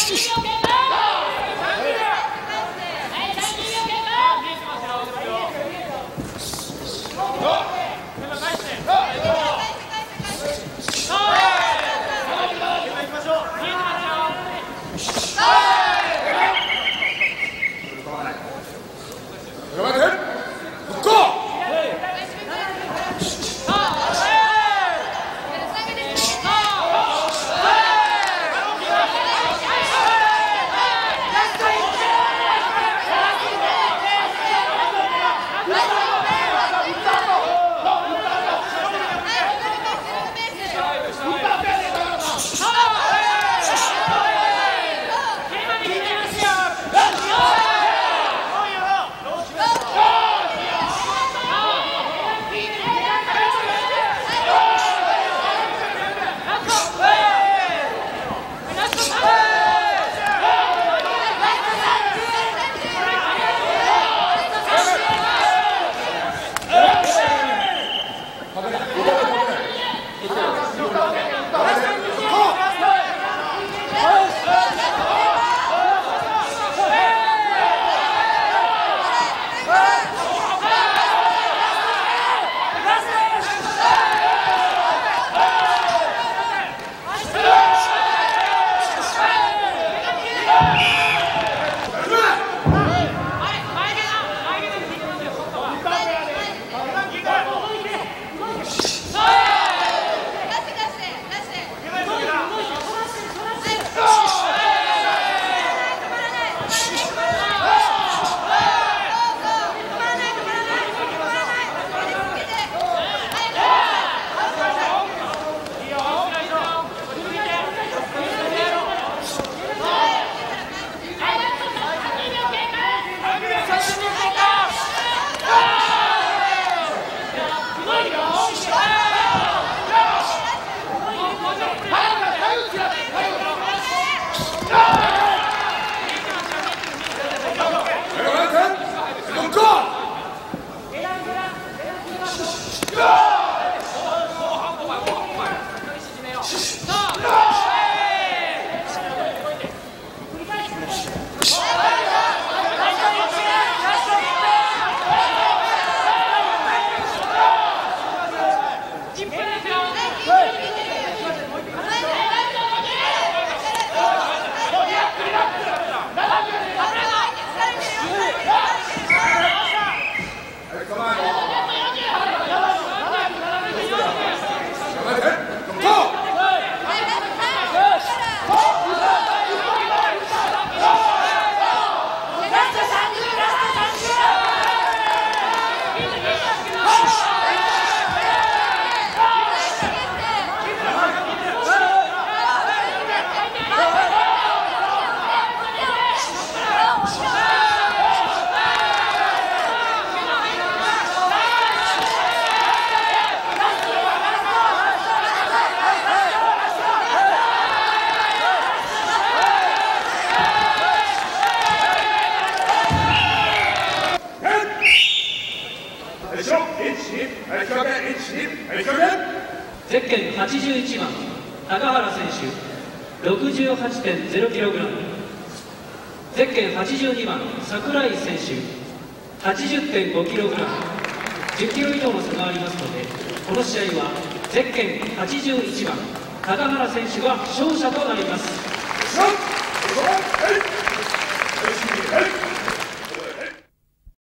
Estes. Go! What? ゼッケン81番高原選手 68.0kg ゼッケン82番櫻井選手 80.5kg 10キロ以上の差がありますのでこの試合はゼッケン81番高原選手が勝者となります。